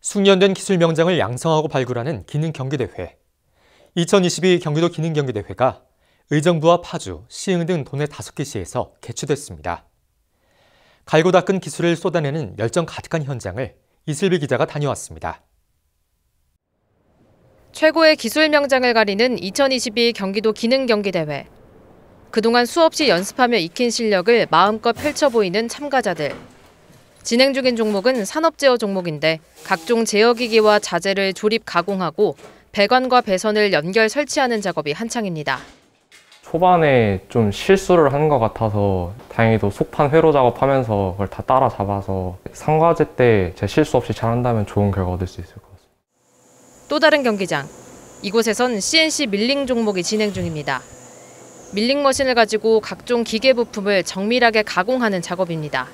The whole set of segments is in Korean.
숙련된 기술 명장을 양성하고 발굴하는 기능 경기대회. 2022 경기도 기능 경기대회가 의정부와 파주, 시흥 등 도내 5개 시에서 개최됐습니다. 갈고 닦은 기술을 쏟아내는 열정 가득한 현장을 이슬비 기자가 다녀왔습니다. 최고의 기술 명장을 가리는 2022 경기도 기능 경기대회. 그동안 수없이 연습하며 익힌 실력을 마음껏 펼쳐 보이는 참가자들. 진행 중인 종목은 산업제어 종목인데 각종 제어기기와 자재를 조립 가공하고 배관과 배선을 연결 설치하는 작업이 한창입니다. 초반에 좀 실수를 하는 것 같아서 다행히도 속판 회로 작업하면서 그걸 다 따라잡아서 상과제 때 제 실수 없이 잘한다면 좋은 결과 얻을 수 있을 것 같습니다. 또 다른 경기장. 이곳에선 CNC 밀링 종목이 진행 중입니다. 밀링 머신을 가지고 각종 기계 부품을 정밀하게 가공하는 작업입니다.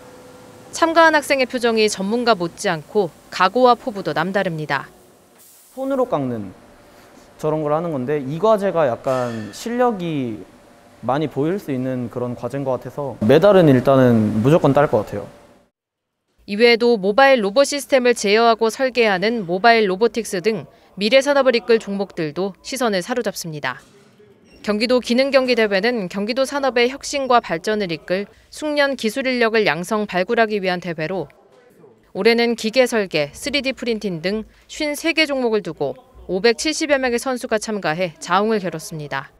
참가한 학생의 표정이 전문가 못지않고 각오와 포부도 남다릅니다. 손으로 깎는 저런 걸 하는 건데 이 과제가 약간 실력이 많이 보일 수 있는 그런 과제인 것 같아서 메달은 일단은 무조건 딸 것 같아요. 이외에도 모바일 로봇 시스템을 제어하고 설계하는 모바일 로보틱스 등 미래 산업을 이끌 종목들도 시선을 사로잡습니다. 경기도 기능경기 대회는 경기도 산업의 혁신과 발전을 이끌 숙련 기술 인력을 양성 발굴하기 위한 대회로 올해는 기계 설계, 3D 프린팅 등 53개 종목을 두고 570여 명의 선수가 참가해 자웅을 겨뤘습니다.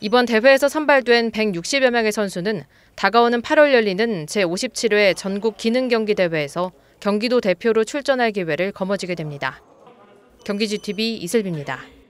이번 대회에서 선발된 160여 명의 선수는 다가오는 8월 열리는 제57회 전국 기능경기 대회에서 경기도 대표로 출전할 기회를 거머쥐게 됩니다. 경기지TV 이슬비입니다.